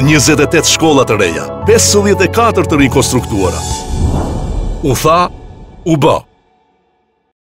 28 shkollat të reja, 54 të rinkonstruktuara. U tha, u bë.